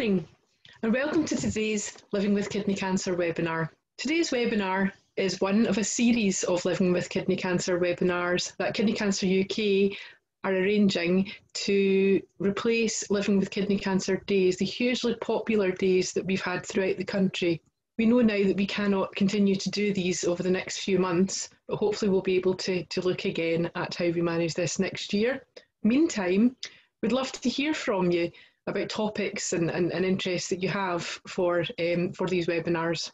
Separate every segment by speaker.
Speaker 1: morning and welcome to today's Living with Kidney Cancer webinar. Today's webinar is one of a series of Living with Kidney Cancer webinars that Kidney Cancer UK are arranging to replace Living with Kidney Cancer Days, the hugely popular days that we've had throughout the country. We know now that we cannot continue to do these over the next few months, but hopefully we'll be able to, to look again at how we manage this next year. Meantime, we'd love to hear from you about topics and, and, and interests that you have for, um, for these webinars.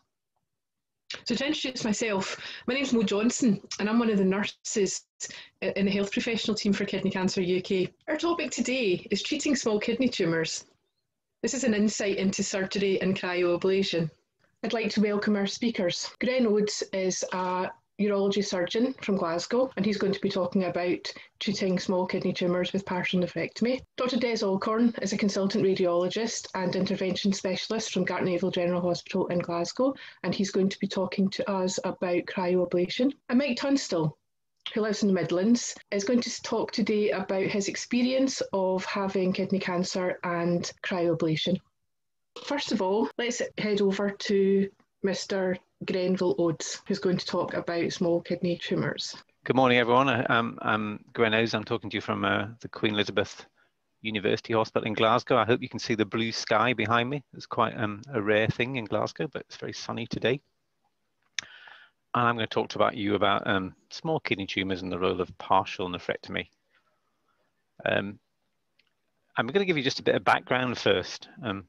Speaker 1: So to introduce myself, my name is Mo Johnson and I'm one of the nurses in the health professional team for Kidney Cancer UK. Our topic today is treating small kidney tumours. This is an insight into surgery and cryoablation. I'd like to welcome our speakers. Gren is a urology surgeon from Glasgow, and he's going to be talking about treating small kidney tumours with partial nephrectomy. Dr. Des Alcorn is a consultant radiologist and intervention specialist from Gartnavel General Hospital in Glasgow, and he's going to be talking to us about cryoablation. And Mike Tunstall, who lives in the Midlands, is going to talk today about his experience of having kidney cancer and cryoablation. First of all, let's head over to Mr. Grenville Oades, who's going to talk about small kidney tumours.
Speaker 2: Good morning, everyone. I'm, I'm Gren Oades. I'm talking to you from uh, the Queen Elizabeth University Hospital in Glasgow. I hope you can see the blue sky behind me. It's quite um, a rare thing in Glasgow, but it's very sunny today. And I'm going to talk to about you about um, small kidney tumours and the role of partial nephrectomy. Um, I'm going to give you just a bit of background first. Um,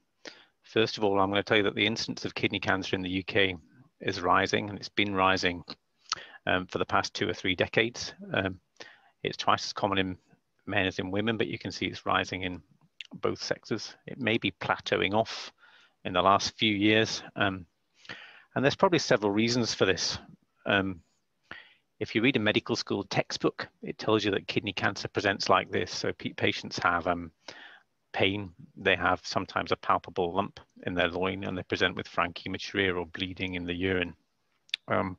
Speaker 2: first of all, I'm going to tell you that the incidence of kidney cancer in the UK is rising and it's been rising um, for the past two or three decades. Um, it's twice as common in men as in women, but you can see it's rising in both sexes. It may be plateauing off in the last few years. Um, and there's probably several reasons for this. Um, if you read a medical school textbook, it tells you that kidney cancer presents like this. So patients have um, pain. They have sometimes a palpable lump in their loin and they present with frank hematuria or bleeding in the urine. Um,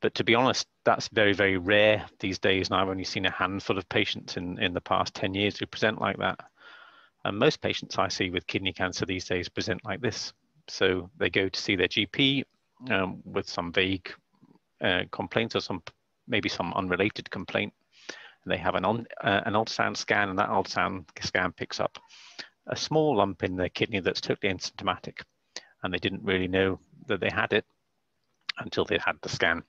Speaker 2: but to be honest, that's very, very rare these days. And I've only seen a handful of patients in, in the past 10 years who present like that. And most patients I see with kidney cancer these days present like this. So they go to see their GP um, with some vague uh, complaints or some maybe some unrelated complaint they have an, on, uh, an ultrasound scan, and that ultrasound scan picks up a small lump in their kidney that's totally asymptomatic. And they didn't really know that they had it until they had the scan.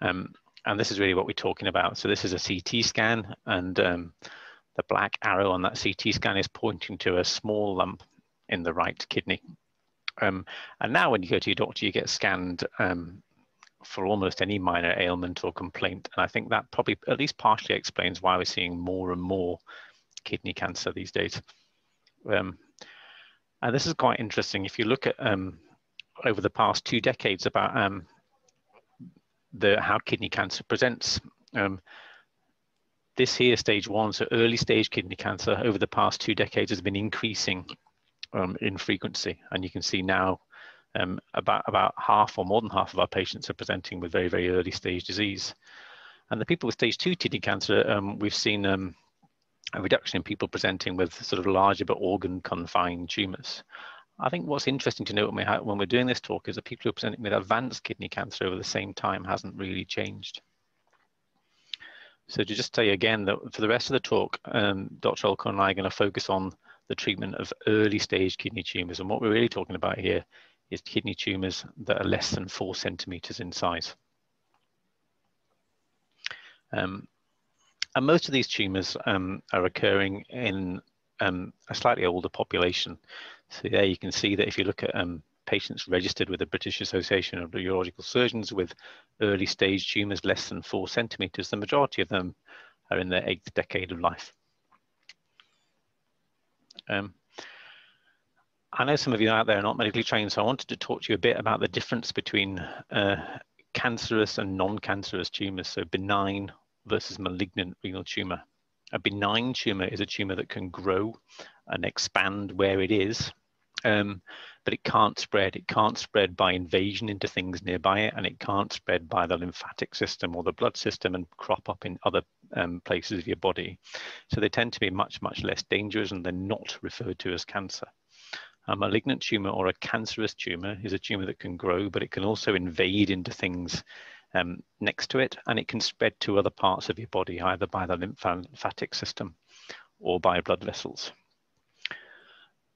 Speaker 2: Um, and this is really what we're talking about. So this is a CT scan, and um, the black arrow on that CT scan is pointing to a small lump in the right kidney. Um, and now when you go to your doctor, you get scanned um, for almost any minor ailment or complaint. And I think that probably at least partially explains why we're seeing more and more kidney cancer these days. Um, and this is quite interesting. If you look at um, over the past two decades about um, the how kidney cancer presents, um, this here stage one, so early stage kidney cancer over the past two decades has been increasing um, in frequency. And you can see now um, about, about half or more than half of our patients are presenting with very, very early stage disease. And the people with stage two kidney cancer, um, we've seen um, a reduction in people presenting with sort of larger but organ confined tumors. I think what's interesting to note when, we when we're doing this talk is that people who are presenting with advanced kidney cancer over the same time hasn't really changed. So to just tell you again that for the rest of the talk, um, Dr. Alcorn and I are going to focus on the treatment of early stage kidney tumors. And what we're really talking about here is kidney tumours that are less than four centimetres in size. Um, and most of these tumours um, are occurring in um, a slightly older population. So there you can see that if you look at um, patients registered with the British Association of Urological Surgeons with early stage tumours less than four centimetres, the majority of them are in their eighth decade of life. Um, I know some of you out there are not medically trained, so I wanted to talk to you a bit about the difference between uh, cancerous and non-cancerous tumors, so benign versus malignant renal tumor. A benign tumor is a tumor that can grow and expand where it is, um, but it can't spread. It can't spread by invasion into things nearby it, and it can't spread by the lymphatic system or the blood system and crop up in other um, places of your body. So they tend to be much, much less dangerous and they're not referred to as cancer. A malignant tumor or a cancerous tumor is a tumor that can grow, but it can also invade into things um, next to it, and it can spread to other parts of your body, either by the lymphatic system or by blood vessels.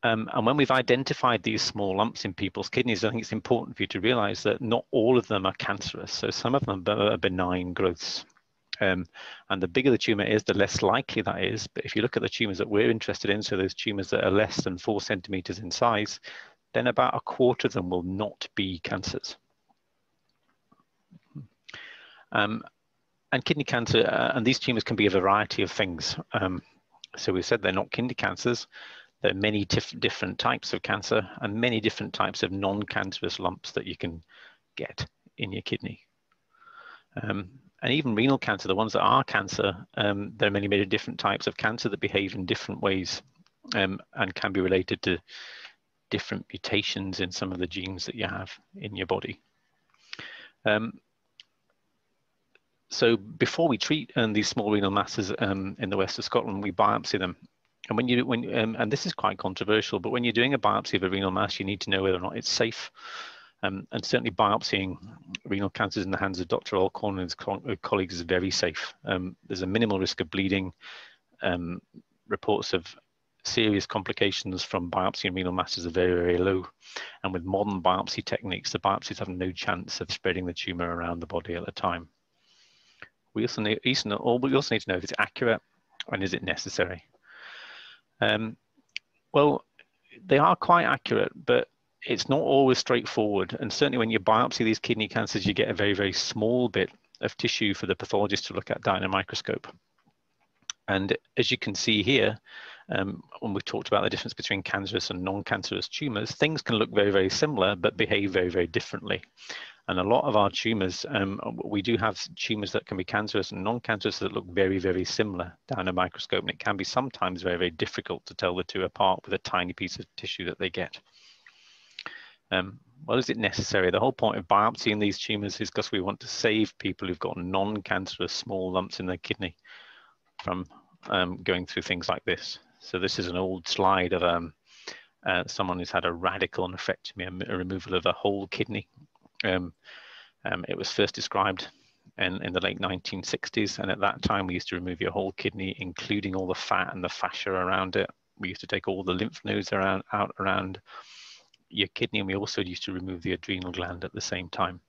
Speaker 2: Um, and when we've identified these small lumps in people's kidneys, I think it's important for you to realize that not all of them are cancerous. So some of them are benign growths. Um, and the bigger the tumor is, the less likely that is. But if you look at the tumors that we're interested in, so those tumors that are less than four centimeters in size, then about a quarter of them will not be cancers. Um, and kidney cancer, uh, and these tumors can be a variety of things. Um, so we said they're not kidney cancers. There are many different types of cancer and many different types of non-cancerous lumps that you can get in your kidney. Um, and even renal cancer, the ones that are cancer, um, there are many, many different types of cancer that behave in different ways um, and can be related to different mutations in some of the genes that you have in your body. Um, so before we treat um, these small renal masses um, in the west of Scotland, we biopsy them. And when you when um, and this is quite controversial, but when you're doing a biopsy of a renal mass, you need to know whether or not it's safe. Um, and certainly biopsying renal cancers in the hands of Dr. Alcorn and his co uh, colleagues is very safe. Um, there's a minimal risk of bleeding. Um, reports of serious complications from biopsying renal masses are very, very low. And with modern biopsy techniques, the biopsies have no chance of spreading the tumor around the body at the time. We also need, we also need to know if it's accurate and is it necessary. Um, well, they are quite accurate, but it's not always straightforward. And certainly when you biopsy these kidney cancers, you get a very, very small bit of tissue for the pathologist to look at down a microscope. And as you can see here, um, when we've talked about the difference between cancerous and non-cancerous tumors, things can look very, very similar, but behave very, very differently. And a lot of our tumors, um, we do have tumors that can be cancerous and non-cancerous that look very, very similar down a microscope. And it can be sometimes very, very difficult to tell the two apart with a tiny piece of tissue that they get. Um, well, is it necessary? The whole point of biopsying these tumors is because we want to save people who've got non-cancerous small lumps in their kidney from um, going through things like this. So this is an old slide of um, uh, someone who's had a radical nephrectomy, a removal of a whole kidney. Um, um, it was first described in, in the late 1960s, and at that time we used to remove your whole kidney, including all the fat and the fascia around it. We used to take all the lymph nodes around, out around your kidney, and we also used to remove the adrenal gland at the same time.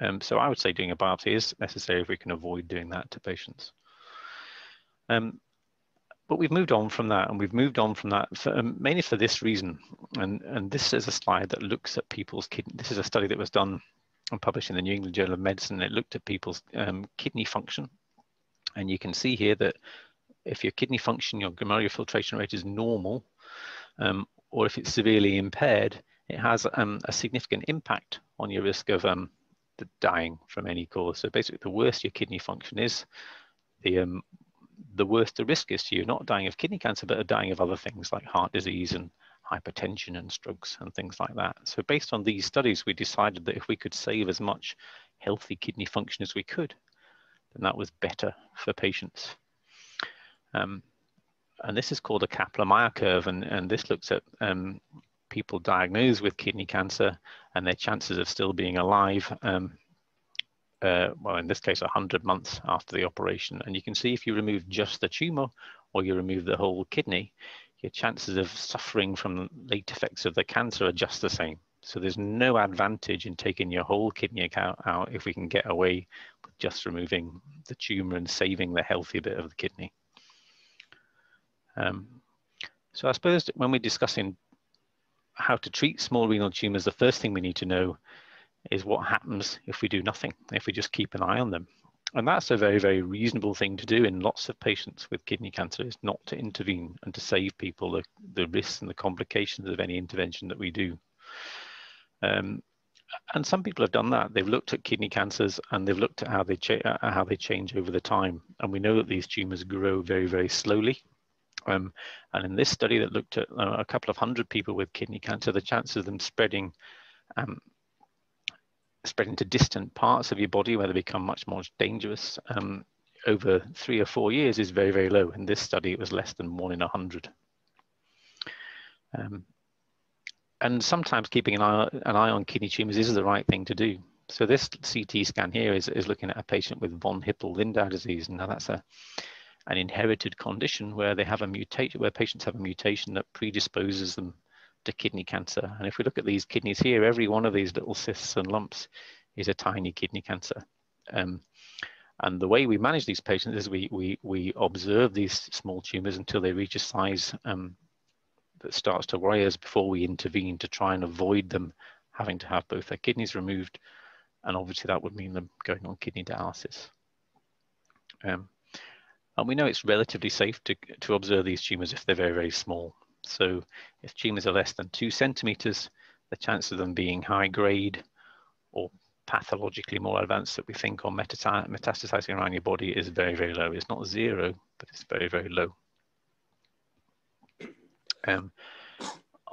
Speaker 2: Um, so I would say doing a biopsy is necessary if we can avoid doing that to patients. Um, but we've moved on from that, and we've moved on from that for, um, mainly for this reason. And, and this is a slide that looks at people's kidney. This is a study that was done and published in the New England Journal of Medicine. It looked at people's um, kidney function. And you can see here that if your kidney function, your glomerular filtration rate is normal, um, or if it's severely impaired, it has um, a significant impact on your risk of um, dying from any cause. So basically, the worse your kidney function is, the um, the worse the risk is to you, not dying of kidney cancer, but of dying of other things like heart disease and hypertension and strokes and things like that. So based on these studies, we decided that if we could save as much healthy kidney function as we could, then that was better for patients. Um, and this is called a Kaplan-Meier curve, and, and this looks at um, people diagnosed with kidney cancer and their chances of still being alive, um, uh, well, in this case, 100 months after the operation. And you can see if you remove just the tumor or you remove the whole kidney, your chances of suffering from late effects of the cancer are just the same. So there's no advantage in taking your whole kidney out if we can get away with just removing the tumor and saving the healthy bit of the kidney. Um, so I suppose when we're discussing how to treat small renal tumors, the first thing we need to know is what happens if we do nothing, if we just keep an eye on them. And that's a very, very reasonable thing to do in lots of patients with kidney cancer is not to intervene and to save people the, the risks and the complications of any intervention that we do. Um, and some people have done that. They've looked at kidney cancers and they've looked at how they, how they change over the time. And we know that these tumors grow very, very slowly. Um, and in this study that looked at uh, a couple of hundred people with kidney cancer, the chance of them spreading um, spreading to distant parts of your body where they become much more dangerous um, over three or four years is very, very low. In this study, it was less than one in a hundred. Um, and sometimes keeping an eye, an eye on kidney tumors is the right thing to do. So this CT scan here is, is looking at a patient with von Hippel-Lindau disease. Now that's a, an inherited condition where they have a mutation, where patients have a mutation that predisposes them to kidney cancer. And if we look at these kidneys here, every one of these little cysts and lumps is a tiny kidney cancer. Um, and the way we manage these patients is we, we, we observe these small tumors until they reach a size um, that starts to worry us before we intervene to try and avoid them having to have both their kidneys removed. And obviously that would mean them going on kidney dialysis. Um, and we know it's relatively safe to, to observe these tumors if they're very, very small. So if tumors are less than two centimeters, the chance of them being high grade or pathologically more advanced that we think or metastasizing around your body is very, very low. It's not zero, but it's very, very low. Um,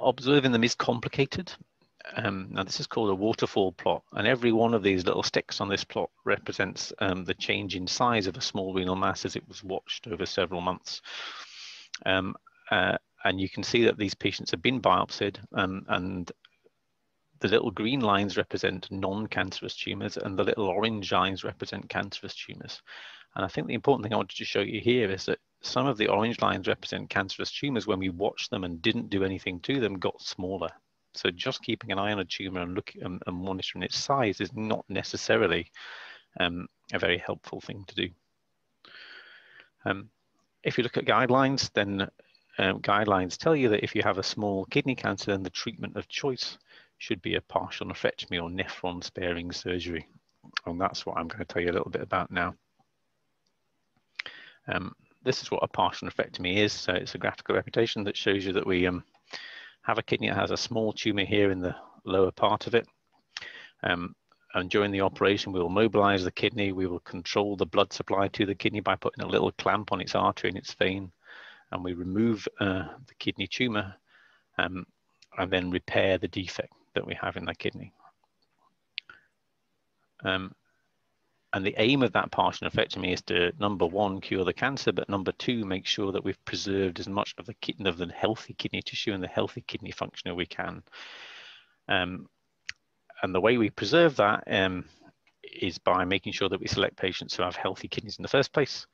Speaker 2: observing them is complicated. Um, now this is called a waterfall plot and every one of these little sticks on this plot represents um, the change in size of a small renal mass as it was watched over several months. Um, uh, and you can see that these patients have been biopsied um, and the little green lines represent non-cancerous tumors and the little orange lines represent cancerous tumors. And I think the important thing I wanted to show you here is that some of the orange lines represent cancerous tumors when we watched them and didn't do anything to them got smaller. So just keeping an eye on a tumor and looking and, and monitoring its size is not necessarily um, a very helpful thing to do. Um, if you look at guidelines, then um, guidelines tell you that if you have a small kidney cancer, then the treatment of choice should be a partial nephrectomy or nephron sparing surgery. And that's what I'm going to tell you a little bit about now. Um, this is what a partial nephrectomy is. So it's a graphical representation that shows you that we um, have a kidney that has a small tumor here in the lower part of it. Um, and during the operation, we will mobilize the kidney. We will control the blood supply to the kidney by putting a little clamp on its artery and its vein. And we remove uh, the kidney tumor um, and then repair the defect that we have in the kidney. Um, and the aim of that partial nephrectomy is to number one cure the cancer, but number two make sure that we've preserved as much of the kidney of the healthy kidney tissue and the healthy kidney function as we can. Um, and the way we preserve that um, is by making sure that we select patients who have healthy kidneys in the first place,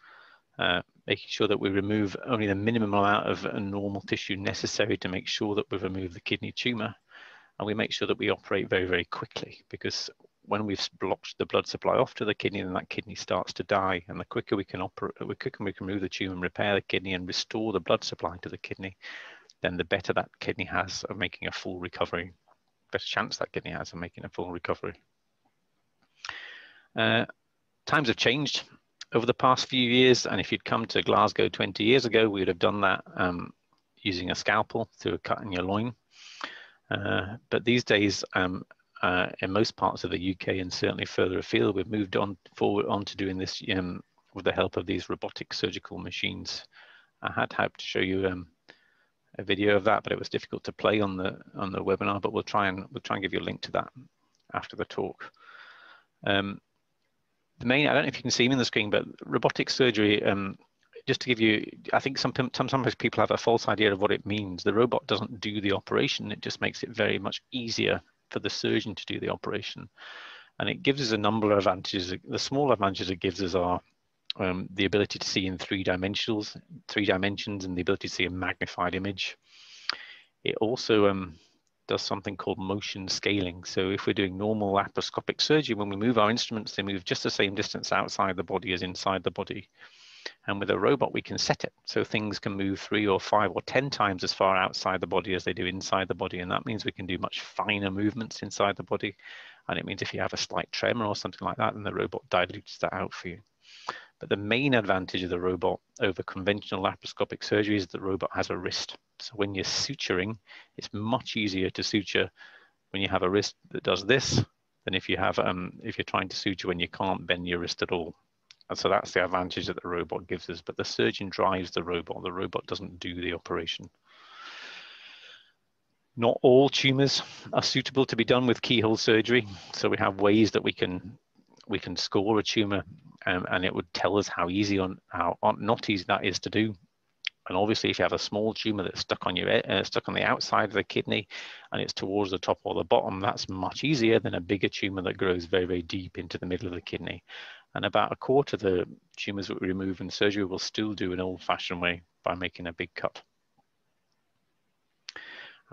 Speaker 2: uh, making sure that we remove only the minimum amount of normal tissue necessary to make sure that we've removed the kidney tumor, and we make sure that we operate very, very quickly because when we've blocked the blood supply off to the kidney, then that kidney starts to die. And the quicker we can operate, the quicker we can remove the tumor and repair the kidney and restore the blood supply to the kidney, then the better that kidney has of making a full recovery, better chance that kidney has of making a full recovery. Uh, times have changed over the past few years, and if you'd come to Glasgow 20 years ago, we would have done that um, using a scalpel through a cut in your loin. Uh, but these days, um, uh, in most parts of the UK and certainly further afield, we've moved on forward on to doing this um, with the help of these robotic surgical machines. I had hoped to show you um, a video of that, but it was difficult to play on the on the webinar. But we'll try and we'll try and give you a link to that after the talk. Um, the main, I don't know if you can see me in the screen, but robotic surgery um, just to give you, I think some, sometimes people have a false idea of what it means. The robot doesn't do the operation, it just makes it very much easier for the surgeon to do the operation. And it gives us a number of advantages. The small advantages it gives us are um, the ability to see in three dimensionals, three dimensions, and the ability to see a magnified image. It also um, does something called motion scaling. So if we're doing normal laparoscopic surgery, when we move our instruments, they move just the same distance outside the body as inside the body. And with a robot, we can set it so things can move three or five or 10 times as far outside the body as they do inside the body. And that means we can do much finer movements inside the body. And it means if you have a slight tremor or something like that, then the robot dilutes that out for you. But the main advantage of the robot over conventional laparoscopic surgery is that the robot has a wrist. So when you're suturing, it's much easier to suture when you have a wrist that does this than if you have um, if you're trying to suture when you can't bend your wrist at all. And so that's the advantage that the robot gives us. But the surgeon drives the robot. The robot doesn't do the operation. Not all tumors are suitable to be done with keyhole surgery. So we have ways that we can we can score a tumor um, and it would tell us how easy or how not easy that is to do. And obviously, if you have a small tumor that's stuck on your uh, stuck on the outside of the kidney, and it's towards the top or the bottom, that's much easier than a bigger tumor that grows very very deep into the middle of the kidney. And about a quarter of the tumors that we remove in surgery will still do an old-fashioned way by making a big cut.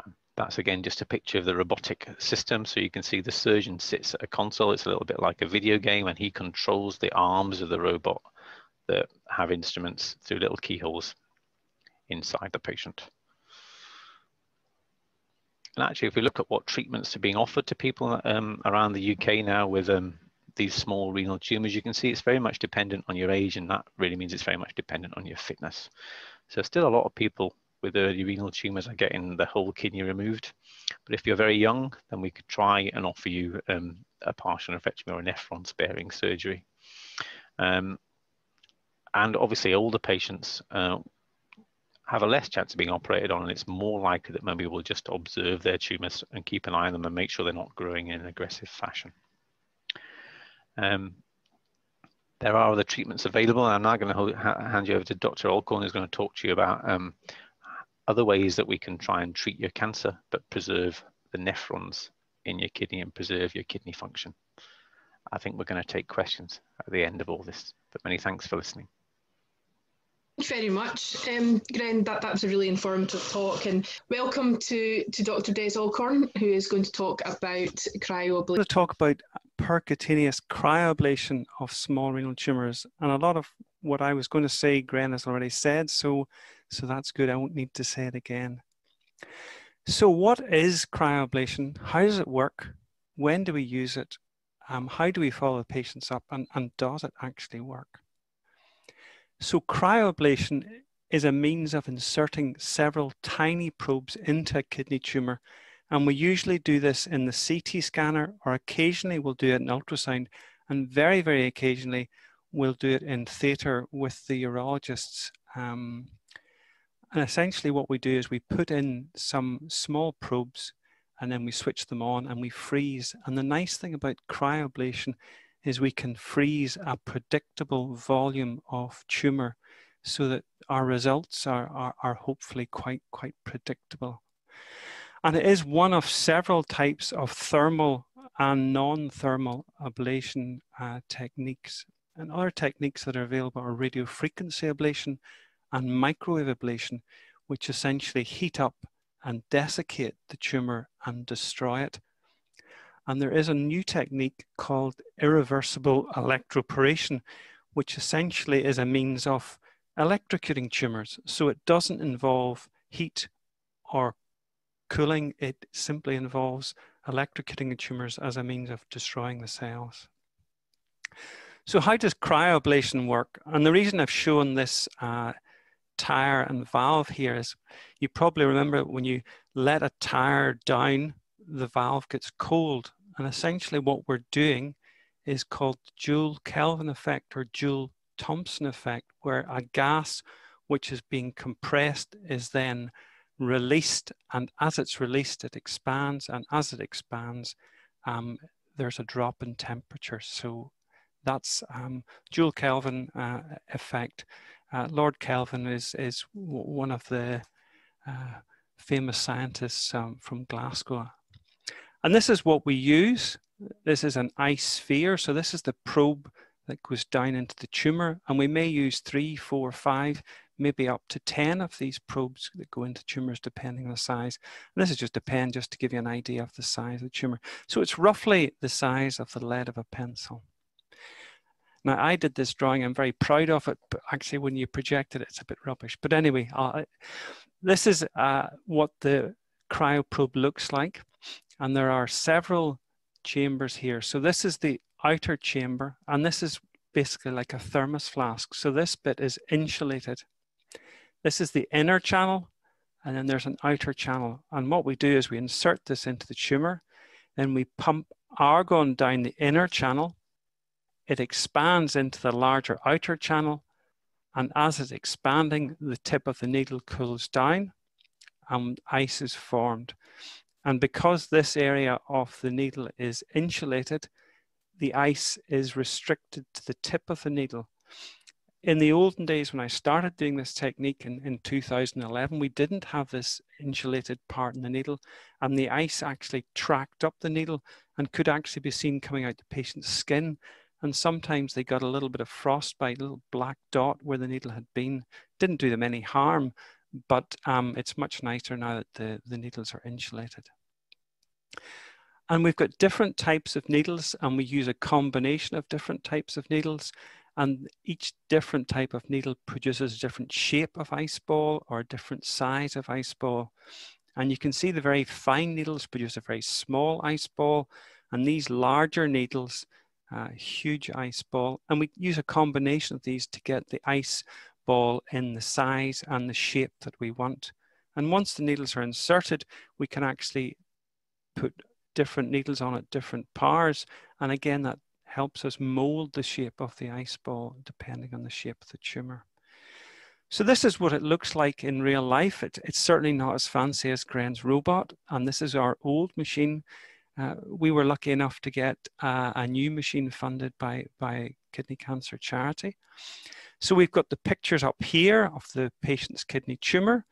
Speaker 2: Um, that's again just a picture of the robotic system. So you can see the surgeon sits at a console. It's a little bit like a video game and he controls the arms of the robot that have instruments through little keyholes inside the patient. And actually, if we look at what treatments are being offered to people um, around the UK now with um, these small renal tumors, you can see it's very much dependent on your age, and that really means it's very much dependent on your fitness. So still a lot of people with early renal tumors are getting the whole kidney removed. But if you're very young, then we could try and offer you um, a partial nephrectomy or a nephron sparing surgery. Um, and obviously older patients uh, have a less chance of being operated on and it's more likely that maybe we'll just observe their tumours and keep an eye on them and make sure they're not growing in an aggressive fashion. Um, there are other treatments available. And I'm now going to hand you over to Dr. Alcorn, who's going to talk to you about um, other ways that we can try and treat your cancer, but preserve the nephrons in your kidney and preserve your kidney function. I think we're going to take questions at the end of all this, but many thanks for listening.
Speaker 1: Thank you very much, um, Gren. That, that was a really informative talk, and welcome to, to Dr. Des Alcorn, who is going to talk about cryoablation.
Speaker 3: I'm going to talk about percutaneous cryoablation of small renal tumours, and a lot of what I was going to say, Gren has already said, so so that's good. I won't need to say it again. So, what is cryoablation? How does it work? When do we use it? Um, how do we follow the patients up, and, and does it actually work? So cryoablation is a means of inserting several tiny probes into a kidney tumor. And we usually do this in the CT scanner, or occasionally we'll do it in ultrasound. And very, very occasionally, we'll do it in theatre with the urologists. Um, and essentially, what we do is we put in some small probes and then we switch them on and we freeze. And the nice thing about cryoablation is we can freeze a predictable volume of tumor so that our results are, are, are hopefully quite, quite predictable. And it is one of several types of thermal and non-thermal ablation uh, techniques. And other techniques that are available are radiofrequency ablation and microwave ablation, which essentially heat up and desiccate the tumor and destroy it. And there is a new technique called irreversible electroporation, which essentially is a means of electrocuting tumors. So it doesn't involve heat or cooling, it simply involves electrocuting the tumors as a means of destroying the cells. So how does cryoablation work? And the reason I've shown this uh, tire and valve here is you probably remember when you let a tire down the valve gets cold. And essentially what we're doing is called Joule Kelvin effect or Joule Thomson effect, where a gas which is being compressed is then released. And as it's released, it expands. And as it expands, um, there's a drop in temperature. So that's um, Joule Kelvin uh, effect. Uh, Lord Kelvin is, is one of the uh, famous scientists um, from Glasgow and this is what we use. This is an ice sphere. So this is the probe that goes down into the tumor. And we may use three, four, five, maybe up to 10 of these probes that go into tumors depending on the size. And this is just a pen just to give you an idea of the size of the tumor. So it's roughly the size of the lead of a pencil. Now I did this drawing, I'm very proud of it, but actually when you project it, it's a bit rubbish. But anyway, uh, this is uh, what the cryoprobe looks like. And there are several chambers here. So this is the outer chamber, and this is basically like a thermos flask. So this bit is insulated. This is the inner channel, and then there's an outer channel. And what we do is we insert this into the tumor, then we pump argon down the inner channel. It expands into the larger outer channel, and as it's expanding, the tip of the needle cools down and ice is formed. And because this area of the needle is insulated, the ice is restricted to the tip of the needle. in the olden days when I started doing this technique in, in 2011, we didn't have this insulated part in the needle and the ice actually tracked up the needle and could actually be seen coming out the patient's skin. And sometimes they got a little bit of frostbite, a little black dot where the needle had been. Didn't do them any harm, but um, it's much nicer now that the, the needles are insulated. And we've got different types of needles and we use a combination of different types of needles and each different type of needle produces a different shape of ice ball or a different size of ice ball. And you can see the very fine needles produce a very small ice ball, and these larger needles, uh, huge ice ball. And we use a combination of these to get the ice ball in the size and the shape that we want. And once the needles are inserted, we can actually put different needles on at different powers. And again, that helps us mold the shape of the ice ball depending on the shape of the tumor. So this is what it looks like in real life. It, it's certainly not as fancy as Gren's robot, and this is our old machine. Uh, we were lucky enough to get uh, a new machine funded by, by Kidney Cancer Charity. So we've got the pictures up here of the patient's kidney tumor.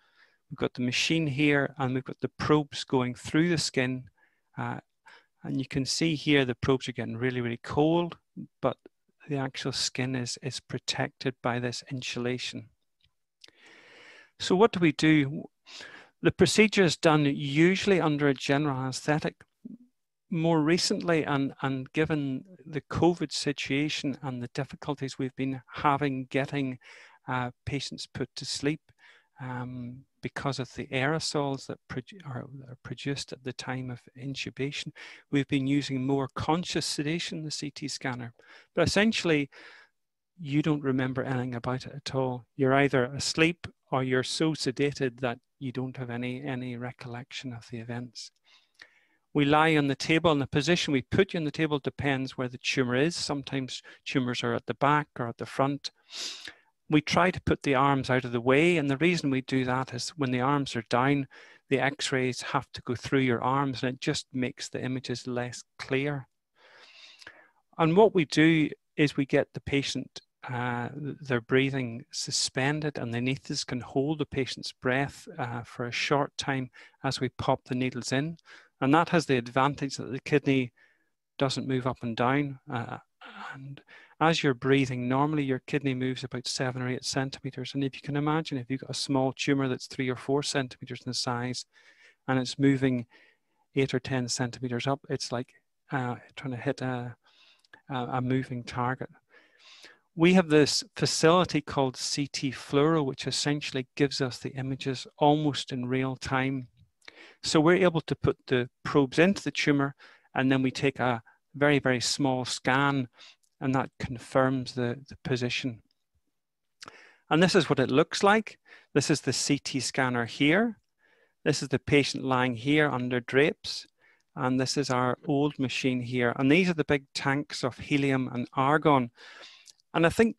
Speaker 3: We've got the machine here, and we've got the probes going through the skin uh, and you can see here the probes are getting really, really cold, but the actual skin is, is protected by this insulation. So what do we do? The procedure is done usually under a general anesthetic. More recently, and, and given the COVID situation and the difficulties we've been having getting uh, patients put to sleep, um, because of the aerosols that are, are, produced at the time of intubation, we've been using more conscious sedation, the CT scanner. But essentially, you don't remember anything about it at all. You're either asleep or you're so sedated that you don't have any, any recollection of the events. We lie on the table, and the position we put you on the table depends where the tumor is. Sometimes tumors are at the back or at the front we try to put the arms out of the way. And the reason we do that is when the arms are down, the x-rays have to go through your arms and it just makes the images less clear. And what we do is we get the patient, uh, their breathing suspended and the anaesthetist can hold the patient's breath uh, for a short time as we pop the needles in. And that has the advantage that the kidney doesn't move up and down. Uh, and as you're breathing, normally your kidney moves about seven or eight centimeters. And if you can imagine, if you've got a small tumor that's three or four centimeters in size and it's moving eight or 10 centimeters up, it's like uh, trying to hit a, a moving target. We have this facility called CT Fluoro, which essentially gives us the images almost in real time. So we're able to put the probes into the tumor and then we take a very, very small scan and that confirms the, the position. And this is what it looks like. This is the CT scanner here. This is the patient lying here under drapes. And this is our old machine here. And these are the big tanks of helium and argon. And I think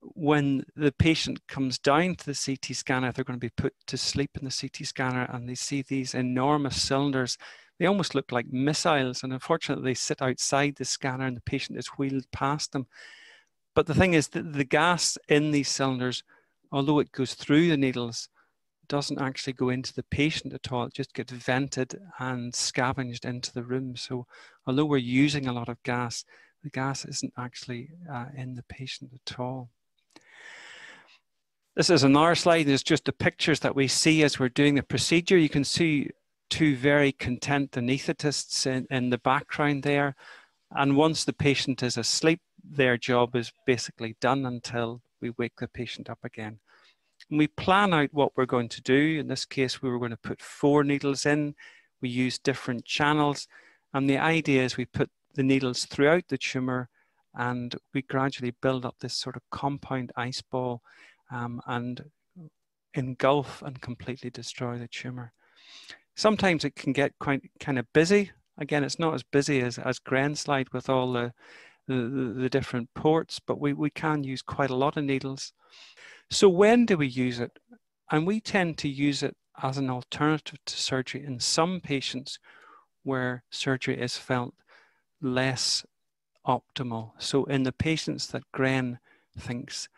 Speaker 3: when the patient comes down to the CT scanner, they're going to be put to sleep in the CT scanner and they see these enormous cylinders they almost look like missiles. And unfortunately, they sit outside the scanner and the patient is wheeled past them. But the thing is that the gas in these cylinders, although it goes through the needles, doesn't actually go into the patient at all. It just gets vented and scavenged into the room. So although we're using a lot of gas, the gas isn't actually uh, in the patient at all. This is another slide. It's just the pictures that we see as we're doing the procedure. You can see two very content anaesthetists in, in the background there. And once the patient is asleep, their job is basically done until we wake the patient up again. And we plan out what we're going to do. In this case, we were going to put four needles in. We use different channels. And the idea is we put the needles throughout the tumor and we gradually build up this sort of compound ice ball um, and engulf and completely destroy the tumor. Sometimes it can get quite kind of busy. Again, it's not as busy as, as Grenslide with all the, the, the different ports, but we, we can use quite a lot of needles. So when do we use it? And we tend to use it as an alternative to surgery in some patients where surgery is felt less optimal. So in the patients that Gren thinks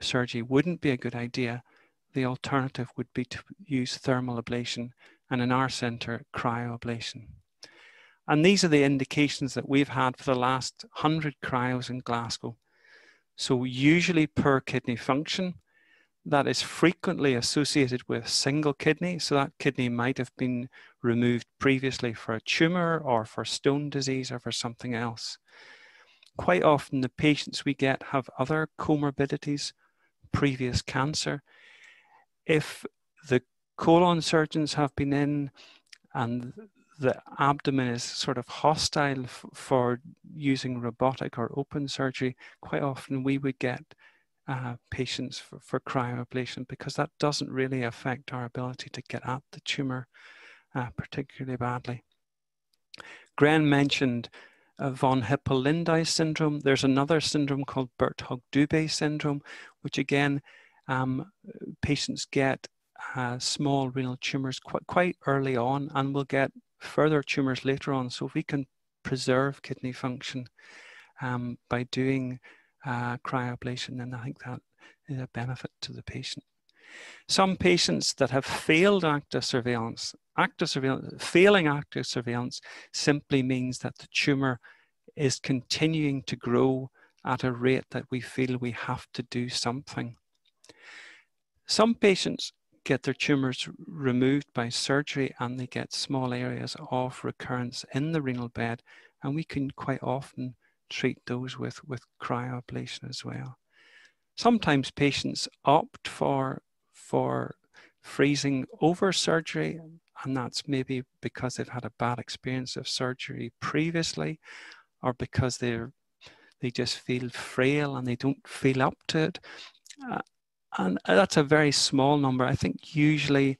Speaker 3: surgery wouldn't be a good idea, the alternative would be to use thermal ablation and in our center, cryoablation. And these are the indications that we've had for the last 100 cryos in Glasgow. So usually per kidney function, that is frequently associated with single kidney. So that kidney might have been removed previously for a tumor or for stone disease or for something else. Quite often the patients we get have other comorbidities, previous cancer. If the colon surgeons have been in and the abdomen is sort of hostile for using robotic or open surgery, quite often we would get uh, patients for, for cryoablation because that doesn't really affect our ability to get at the tumor uh, particularly badly. Gren mentioned uh, von Hippel-Lindau syndrome. There's another syndrome called Birt-Hogg-Dubé syndrome, which again, um, patients get uh, small renal tumors quite, quite early on and will get further tumors later on. So if we can preserve kidney function um, by doing uh, cryoablation, then I think that is a benefit to the patient. Some patients that have failed active surveillance, active surveillance, failing active surveillance simply means that the tumor is continuing to grow at a rate that we feel we have to do something. Some patients get their tumors removed by surgery and they get small areas of recurrence in the renal bed and we can quite often treat those with, with cryoablation as well. Sometimes patients opt for, for freezing over surgery and that's maybe because they've had a bad experience of surgery previously or because they're they just feel frail and they don't feel up to it. Uh, and that's a very small number. I think usually,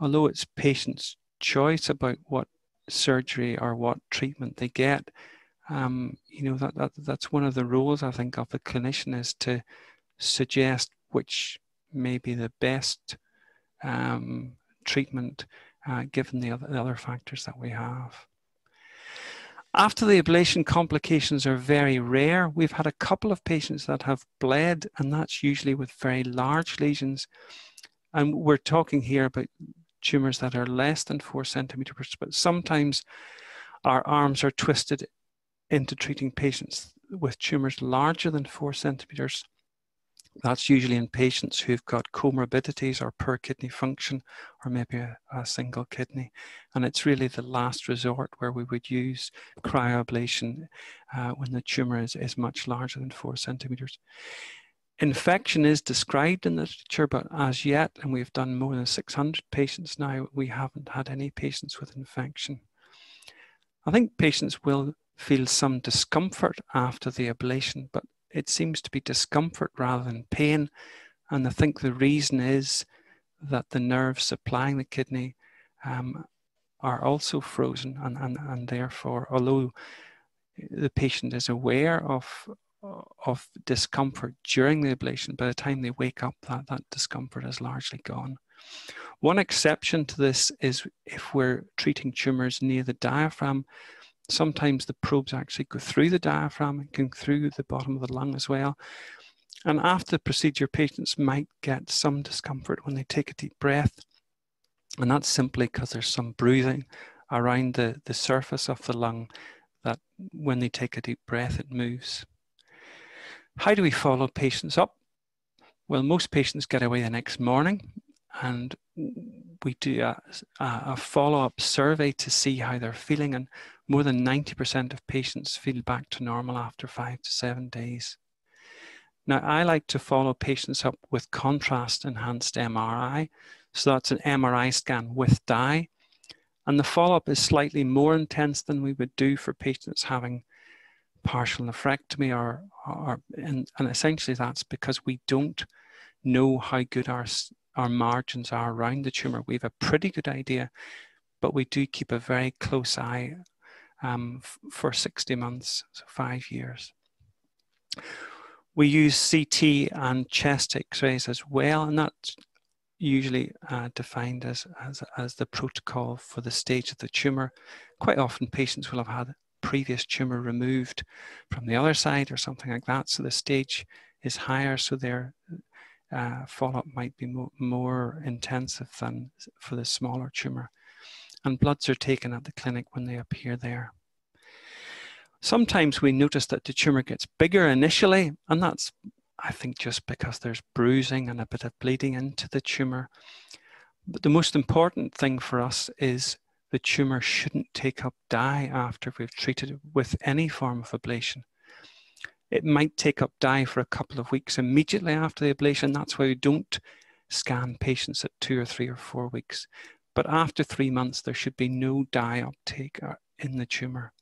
Speaker 3: although it's patients' choice about what surgery or what treatment they get, um, you know that, that that's one of the roles I think of the clinician is to suggest which may be the best um, treatment uh, given the other, the other factors that we have. After the ablation, complications are very rare. We've had a couple of patients that have bled, and that's usually with very large lesions. And we're talking here about tumors that are less than four centimeters, but sometimes our arms are twisted into treating patients with tumors larger than four centimeters. That's usually in patients who've got comorbidities or poor kidney function or maybe a, a, single kidney. And it's really the last resort where we would use cryoablation uh, when the tumor is, is much larger than four centimeters. Infection is described in the literature, but as yet, and we've done more than 600 patients now, we haven't had any patients with infection. I think patients will feel some discomfort after the ablation, but it seems to be discomfort rather than pain. And I think the reason is that the nerves supplying the kidney um, are also frozen, and, and, and therefore, although the patient is aware of, of discomfort during the ablation, by the time they wake up, that, that discomfort is largely gone. One exception to this is if we're treating tumors near the diaphragm, Sometimes the probes actually go through the diaphragm and can through the bottom of the lung as well. And after the procedure, patients might get some discomfort when they take a deep breath. And that's simply because there's some bruising around the, the surface of the lung that when they take a deep breath, it moves. How do we follow patients up? Well, most patients get away the next morning and we do a, a follow up survey to see how they're feeling. And more than 90% of patients feel back to normal after five to seven days. Now, I like to follow patients up with contrast enhanced MRI. So that's an MRI scan with dye. And the follow up is slightly more intense than we would do for patients having partial nephrectomy, or, or and, and essentially that's because we don't know how good our, our margins are around the tumor. We have a pretty good idea, but we do keep a very close eye um, for 60 months, so five years. We use CT and chest x-rays as well, and that's usually uh, defined as, as, as the protocol for the stage of the tumor. Quite often patients will have had previous tumor removed from the other side or something like that, so the stage is higher, so their uh, follow-up might be mo more intensive than for the smaller tumor. And bloods are taken at the clinic when they appear there. Sometimes we notice that the tumor gets bigger initially, and that's, I think, just because there's bruising and a bit of bleeding into the tumor. But the most important thing for us is the tumor shouldn't take up dye after we've treated it with any form of ablation. It might take up dye for a couple of weeks immediately after the ablation. That's why we don't scan patients at two or three or four weeks. But after three months, there should be no dye uptake in the tumor.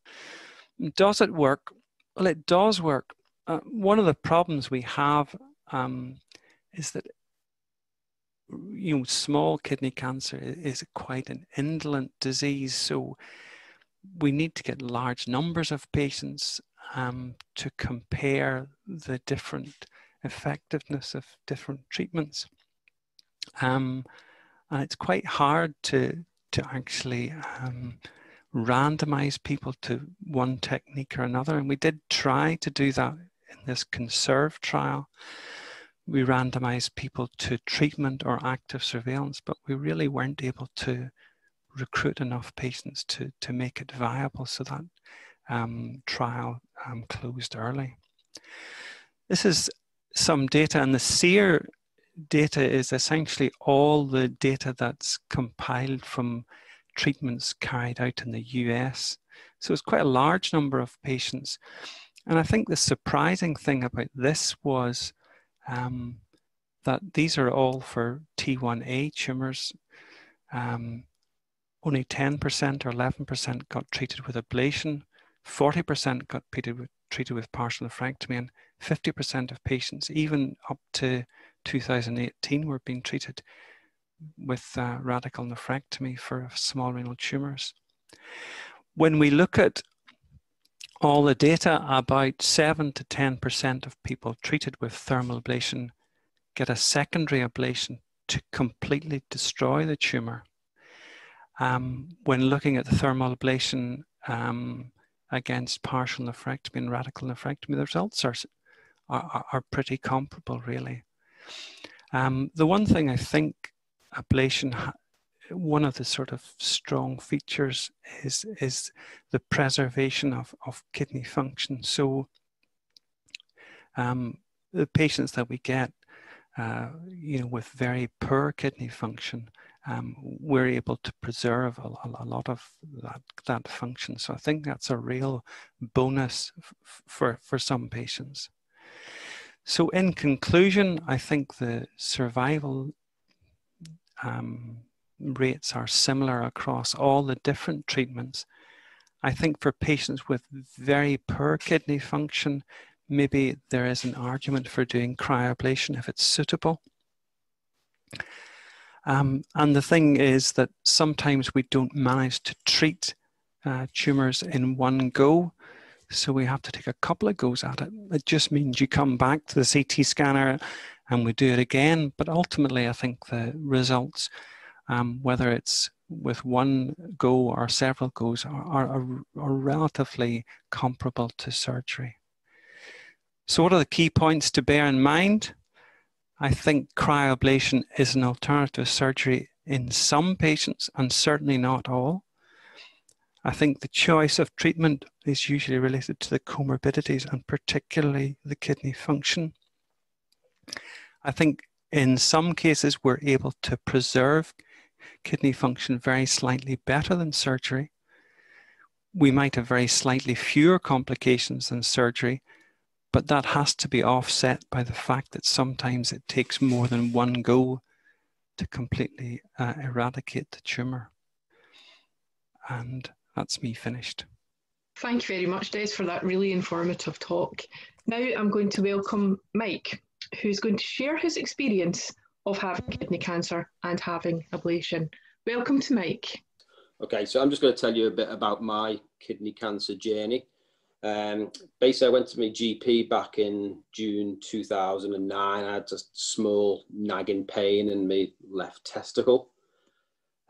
Speaker 3: Does it work? Well, it does work. Uh, one of the problems we have um, is that you know small kidney cancer is quite an indolent disease, so we need to get large numbers of patients um, to compare the different effectiveness of different treatments. Um, and it's quite hard to to actually um, randomize people to one technique or another. And we did try to do that in this conserve trial. We randomized people to treatment or active surveillance, but we really weren't able to recruit enough patients to, to make it viable. So that um, trial um, closed early. This is some data, and the SEER data is essentially all the data that's compiled from treatments carried out in the US. So it's quite a large number of patients. And I think the surprising thing about this was um, that these are all for T1A tumors. Um, only 10% or 11% got treated with ablation, 40% got treated with, treated with partial nephrectomy, and 50% of patients, even up to 2018, were being treated with uh, radical nephrectomy for small renal tumors. When we look at all the data, about 7 to 10% of people treated with thermal ablation get a secondary ablation to completely destroy the tumor. Um, when looking at the thermal ablation um, against partial nephrectomy and radical nephrectomy, the results are, are, are pretty comparable, really. Um, the one thing I think ablation, one of the sort of strong features is, is the preservation of, of kidney function. So um, the patients that we get, uh, you know, with very poor kidney function, um, we're able to preserve a, a, lot of that, that function. So I think that's a real bonus for, for some patients. So in conclusion, I think the survival um, rates are similar across all the different treatments. I think for patients with very poor kidney function, maybe there is an argument for doing cryoablation if it's suitable. Um, and the thing is that sometimes we don't manage to treat uh, tumors in one go. So we have to take a couple of goes at it. It just means you come back to the CT scanner and we do it again. But ultimately, I think the results, um, whether it's with one go or several goes, are, are, are relatively comparable to surgery. So, what are the key points to bear in mind? I think cryoablation is an alternative to surgery in some patients and certainly not all. I think the choice of treatment is usually related to the comorbidities and particularly the kidney function. I think in some cases we're able to preserve kidney function very slightly better than surgery. We might have very slightly fewer complications than surgery, but that has to be offset by the fact that sometimes it takes more than one go to completely uh, eradicate the tumour. And that's me finished.
Speaker 1: Thank you very much, Des, for that really informative talk. Now I'm going to welcome Mike who's going to share his experience of having kidney cancer and having ablation. Welcome to Mike.
Speaker 4: Okay, so I'm just going to tell you a bit about my kidney cancer journey. Um, basically, I went to my GP back in June 2009. I had a small nagging pain in my left testicle.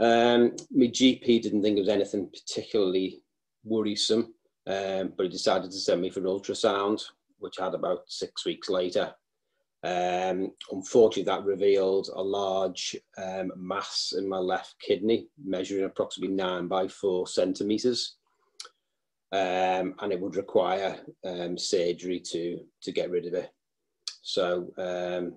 Speaker 4: Um, my GP didn't think it was anything particularly worrisome, um, but he decided to send me for an ultrasound, which I had about six weeks later. Um, unfortunately, that revealed a large um, mass in my left kidney, measuring approximately nine by four centimeters. Um, and it would require um, surgery to, to get rid of it. So um,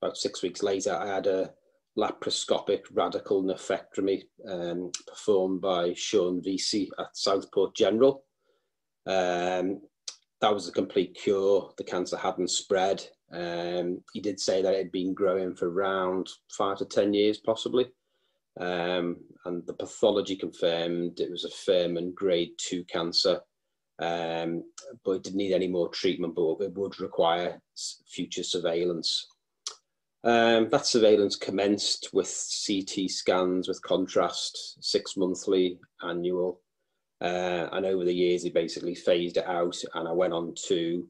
Speaker 4: about six weeks later, I had a laparoscopic radical nephrectomy um, performed by Sean Vesey at Southport General. Um, that was a complete cure. The cancer hadn't spread. Um, he did say that it had been growing for around five to 10 years, possibly. Um, and the pathology confirmed it was a Fuhrman grade two cancer, um, but it didn't need any more treatment, but it would require future surveillance. Um, that surveillance commenced with CT scans with contrast, six monthly, annual. Uh, and over the years, he basically phased it out, and I went on to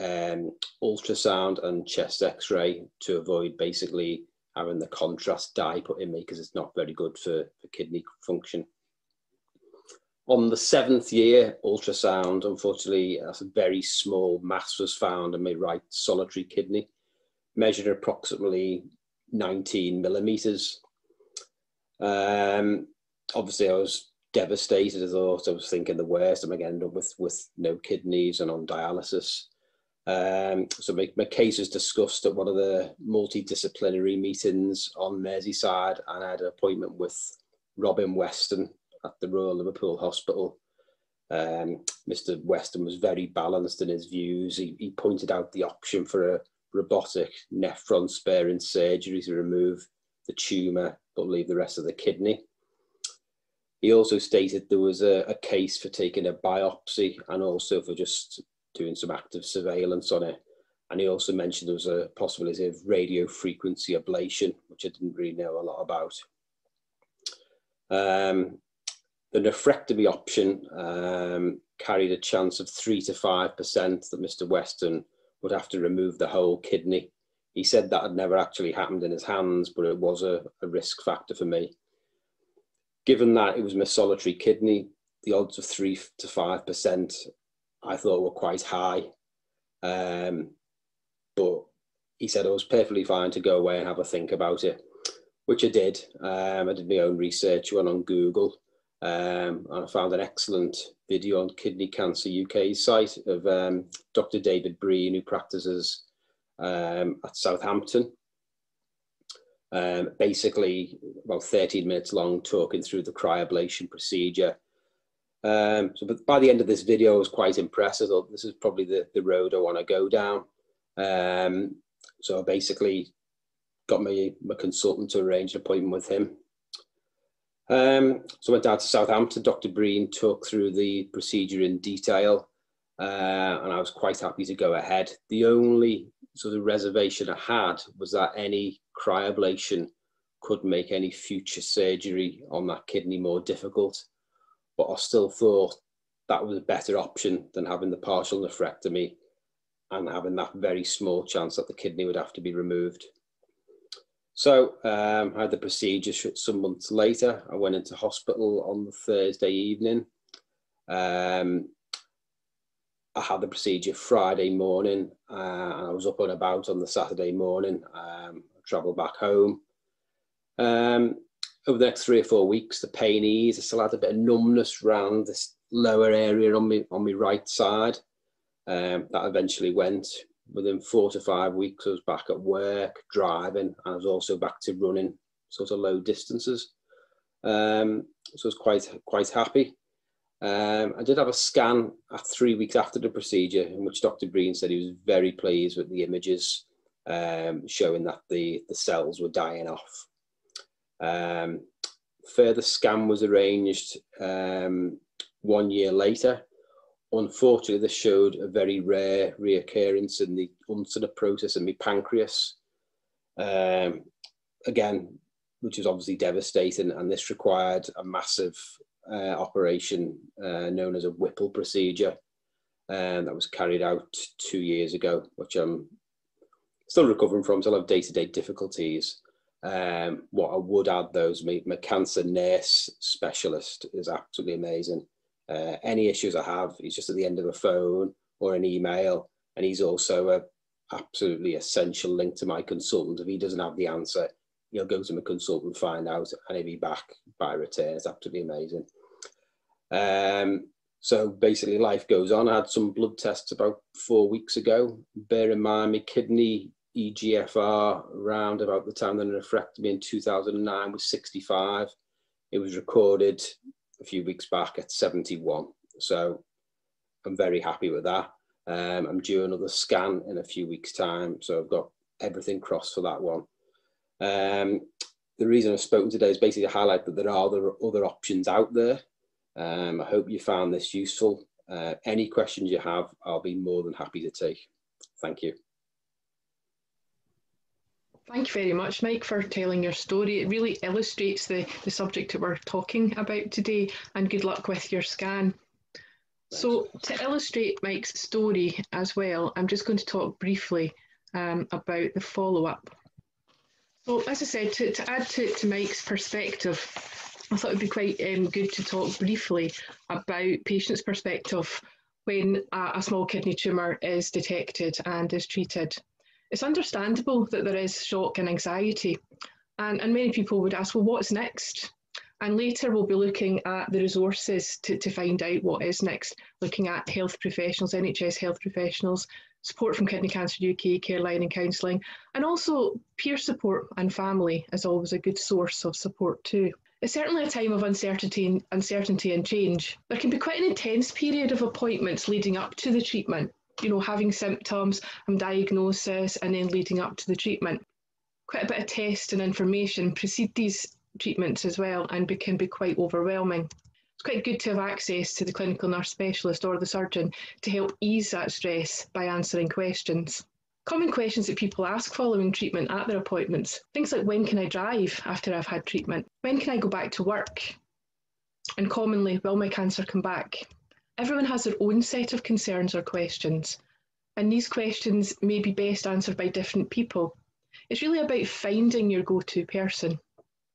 Speaker 4: um, ultrasound and chest x-ray to avoid basically having the contrast dye put in me because it's not very good for, for kidney function. On the seventh year ultrasound, unfortunately, a very small mass was found in my right solitary kidney, measured approximately 19 millimeters. Um, obviously, I was devastated. I thought I was thinking the worst. I'm going to end up with, with no kidneys and on dialysis. Um, so my, my case was discussed at one of the multidisciplinary meetings on Merseyside, and I had an appointment with Robin Weston at the Royal Liverpool Hospital. Um, Mr. Weston was very balanced in his views. He, he pointed out the option for a robotic nephron sparing surgery to remove the tumour but leave the rest of the kidney. He also stated there was a, a case for taking a biopsy and also for just doing some active surveillance on it. And he also mentioned there was a possibility of radio frequency ablation, which I didn't really know a lot about. Um, the nephrectomy option um, carried a chance of three to five percent that Mr. Weston would have to remove the whole kidney. He said that had never actually happened in his hands, but it was a, a risk factor for me. Given that it was my solitary kidney, the odds of three to five percent I thought were quite high. Um, but he said I was perfectly fine to go away and have a think about it, which I did. Um, I did my own research, went on Google, um, and I found an excellent video on Kidney Cancer UK's site of um, Dr. David Breen, who practices um, at Southampton. Um, basically, about 13 minutes long, talking through the cryoablation procedure um, so but by the end of this video, I was quite impressed. I thought this is probably the, the road I want to go down. Um, so I basically got my, my consultant to arrange an appointment with him. Um, so I went down to Southampton. Dr. Breen took through the procedure in detail, uh, and I was quite happy to go ahead. The only sort of reservation I had was that any cryoablation could make any future surgery on that kidney more difficult but I still thought that was a better option than having the partial nephrectomy and having that very small chance that the kidney would have to be removed. So um, I had the procedure some months later. I went into hospital on the Thursday evening. Um, I had the procedure Friday morning uh, and I was up and about on the Saturday morning. Um, I travelled back home. Um, over the next three or four weeks, the pain eased. I still had a bit of numbness around this lower area on me on my right side. Um, that eventually went. Within four to five weeks, I was back at work, driving, and I was also back to running sort of low distances. Um, so I was quite quite happy. Um, I did have a scan at three weeks after the procedure, in which Dr. Breen said he was very pleased with the images um, showing that the, the cells were dying off. Um, further scan was arranged um, one year later. Unfortunately, this showed a very rare reoccurrence in the uncinate process in my pancreas. Um, again, which is obviously devastating, and this required a massive uh, operation uh, known as a Whipple procedure, um, that was carried out two years ago, which I'm still recovering from. Still have day-to-day difficulties. Um, what I would add though is my, my cancer nurse specialist is absolutely amazing. Uh, any issues I have, he's just at the end of a phone or an email, and he's also a absolutely essential link to my consultant. If he doesn't have the answer, he'll go to my consultant, find out, and he'll be back by return. It's absolutely amazing. Um, so basically, life goes on. I had some blood tests about four weeks ago. Bear in mind, my kidney EGFR around about the time that I nephrectomy in 2009 was 65. It was recorded a few weeks back at 71. So I'm very happy with that. Um, I'm due another scan in a few weeks' time. So I've got everything crossed for that one. Um, the reason I've spoken today is basically to highlight that there are other, other options out there. Um, I hope you found this useful. Uh, any questions you have, I'll be more than happy to take. Thank you.
Speaker 1: Thank you very much, Mike, for telling your story. It really illustrates the, the subject that we're talking about today, and good luck with your scan. So, to illustrate Mike's story as well, I'm just going to talk briefly um, about the follow up. So, as I said, to, to add to, to Mike's perspective, I thought it would be quite um, good to talk briefly about patients' perspective when a, a small kidney tumour is detected and is treated. It's understandable that there is shock and anxiety, and, and many people would ask, well, what's next? And later we'll be looking at the resources to, to find out what is next, looking at health professionals, NHS health professionals, support from Kidney Cancer UK, Careline and counselling, and also peer support and family is always a good source of support too. It's certainly a time of uncertainty, uncertainty and change. There can be quite an intense period of appointments leading up to the treatment, you know, having symptoms and diagnosis and then leading up to the treatment. Quite a bit of test and information precede these treatments as well and can be quite overwhelming. It's quite good to have access to the clinical nurse specialist or the surgeon to help ease that stress by answering questions. Common questions that people ask following treatment at their appointments things like when can I drive after I've had treatment? When can I go back to work? And commonly, will my cancer come back? Everyone has their own set of concerns or questions, and these questions may be best answered by different people. It's really about finding your go to person.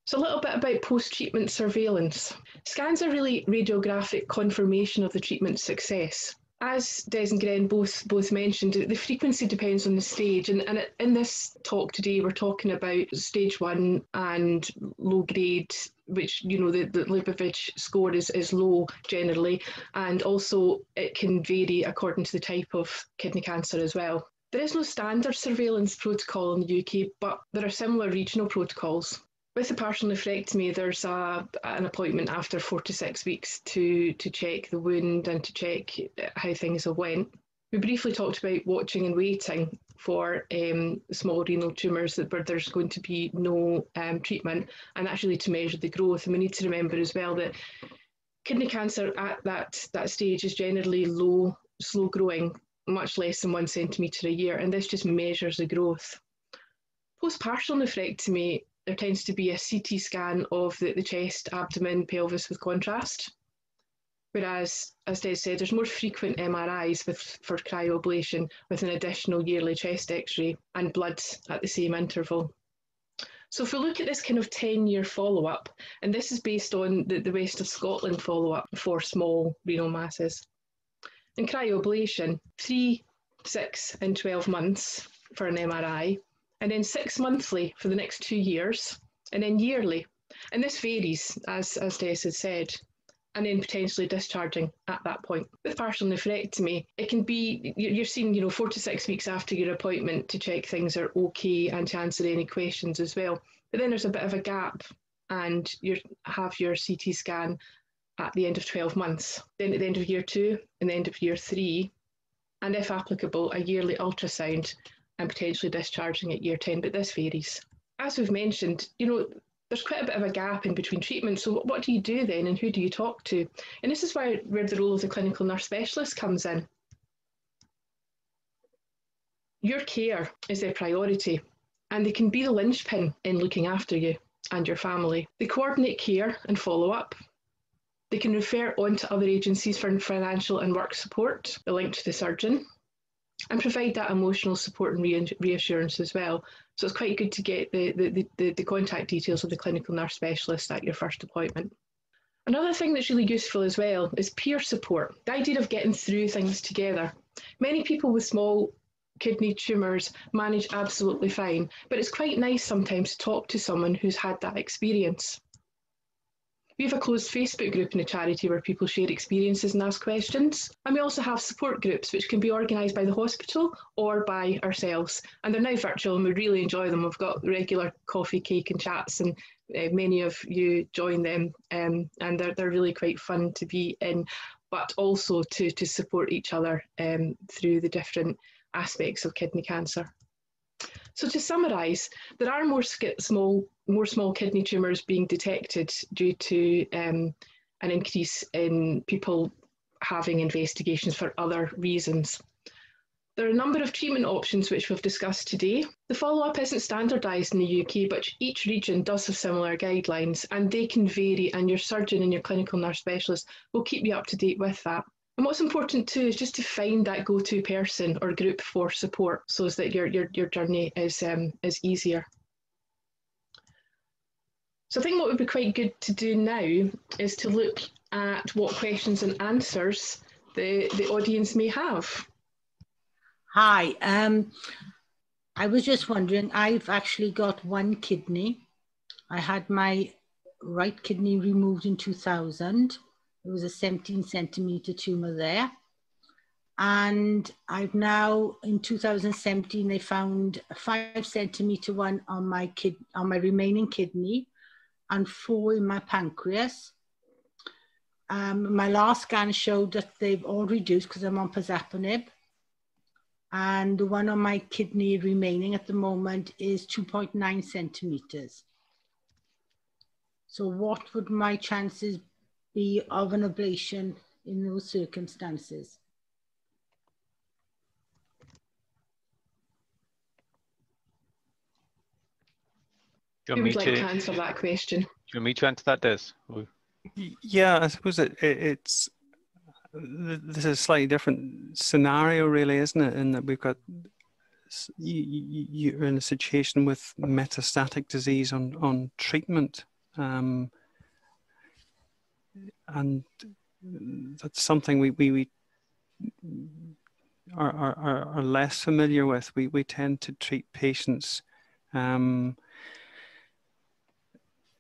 Speaker 1: So, a little bit about post treatment surveillance. Scans are really radiographic confirmation of the treatment's success as Des and Gren both both mentioned, the frequency depends on the stage. And, and in this talk today, we're talking about stage one and low grade, which you know the, the Leibovich score is, is low generally, and also it can vary according to the type of kidney cancer as well. There is no standard surveillance protocol in the UK, but there are similar regional protocols. With the partial nephrectomy, there's a, an appointment after four to six weeks to, to check the wound and to check how things have went. We briefly talked about watching and waiting for um, small renal tumours that where there's going to be no um, treatment, and actually to measure the growth. And we need to remember as well that kidney cancer at that, that stage is generally low, slow growing, much less than one centimetre a year, and this just measures the growth. Post partial nephrectomy there tends to be a CT scan of the, the chest, abdomen, pelvis with contrast. Whereas, as Des said, there's more frequent MRIs with, for cryoablation with an additional yearly chest x-ray and blood at the same interval. So if we look at this kind of 10-year follow-up, and this is based on the, the West of Scotland follow-up for small renal masses. In cryoablation, three, six and 12 months for an MRI, and then six monthly for the next two years, and then yearly. And this varies, as, as Des has said, and then potentially discharging at that point. With partial nephrectomy, it can be you're seeing, you know, four to six weeks after your appointment to check things are okay and to answer any questions as well. But then there's a bit of a gap, and you have your CT scan at the end of 12 months. Then at the end of year two and the end of year three, and if applicable, a yearly ultrasound and potentially discharging at year 10, but this varies. As we've mentioned, you know, there's quite a bit of a gap in between treatments. So what do you do then and who do you talk to? And this is where, where the role of the clinical nurse specialist comes in. Your care is their priority and they can be the linchpin in looking after you and your family. They coordinate care and follow up. They can refer on to other agencies for financial and work support, the link to the surgeon, and provide that emotional support and reassurance as well. So it's quite good to get the, the, the, the, contact details of the clinical nurse specialist at your first appointment. Another thing that's really useful as well is peer support, the idea of getting through things together. Many people with small kidney tumours manage absolutely fine, but it's quite nice sometimes to talk to someone who's had that experience. We have a closed Facebook group in the charity where people share experiences and ask questions. And we also have support groups which can be organised by the hospital or by ourselves. And they're now virtual and we really enjoy them. We've got regular coffee, cake, and chats, and uh, many of you join them. Um, and they're, they're really quite fun to be in, but also to, to support each other um, through the different aspects of kidney cancer. So to summarise, there are more small, more small kidney tumours being detected due to um, an increase in people having investigations for other reasons. There are a number of treatment options which we've discussed today. The follow-up isn't standardised in the UK, but each region does have similar guidelines and they can vary and your surgeon and your clinical nurse specialist will keep you up to date with that. And what's important too is just to find that go-to person or group for support so that your, your, your journey is, um, is easier. So I think what would be quite good to do now is to look at what questions and answers the, the audience may have.
Speaker 5: Hi, um, I was just wondering, I've actually got one kidney. I had my right kidney removed in 2000 there was a 17 centimeter tumor there. And I've now, in 2017, they found a five centimeter one on my kid, on my remaining kidney and four in my pancreas. Um, my last scan showed that they've all reduced because I'm on pazopanib. And the one on my kidney remaining at the moment is 2.9 centimeters. So what would my chances be of an ablation in those circumstances.
Speaker 1: Do you want me like to, answer that question? Do
Speaker 2: you want me to answer that, Des?
Speaker 3: Yeah, I suppose it, it, it's this is a slightly different scenario, really, isn't it? In that we've got you, you're in a situation with metastatic disease on on treatment. Um, and that's something we, we, we are, are, are less familiar with. We, we tend to treat patients um,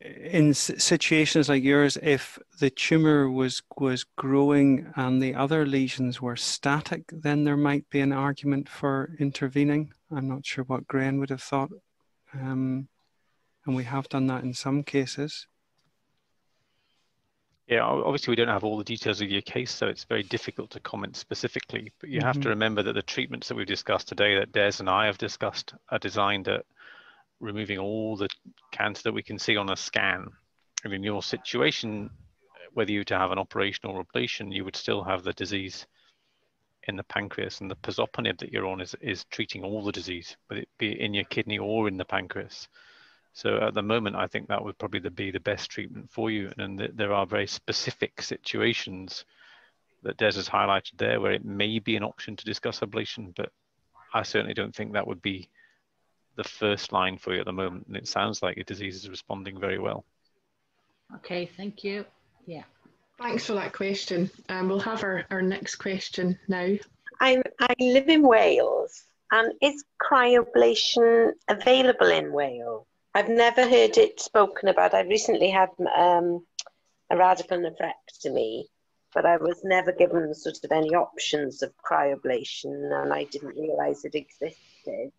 Speaker 3: in situations like yours, if the tumor was was growing and the other lesions were static, then there might be an argument for intervening. I'm not sure what Gren would have thought, um, and we have done that in some cases.
Speaker 2: Yeah, obviously we don't have all the details of your case, so it's very difficult to comment specifically. But you mm-hmm. have to mm-hmm. remember that the treatments that we've discussed today, that Des and I have discussed, are designed at removing all the cancer that we can see on a scan. And in your situation, whether you to have an operation or ablation, you would still have the disease in the pancreas, and the pazopanib that you're on is, is treating all the disease, whether it be in your kidney or in the pancreas. So at the moment, I think that would probably be the best treatment for you. And there are very specific situations that Des has highlighted there where it may be an option to discuss ablation, but I certainly don't think that would be the first line for you at the moment. And it sounds like your disease is responding very well.
Speaker 5: Okay, thank you. Yeah.
Speaker 1: Thanks for that question. Um, we'll have our, our next question now.
Speaker 6: I'm, I live in Wales, and is cryoablation available in Wales? I've never heard it spoken about. I recently had um, a radical nephrectomy, but I was never given sort of any options of cryoablation, and I didn't realise it existed.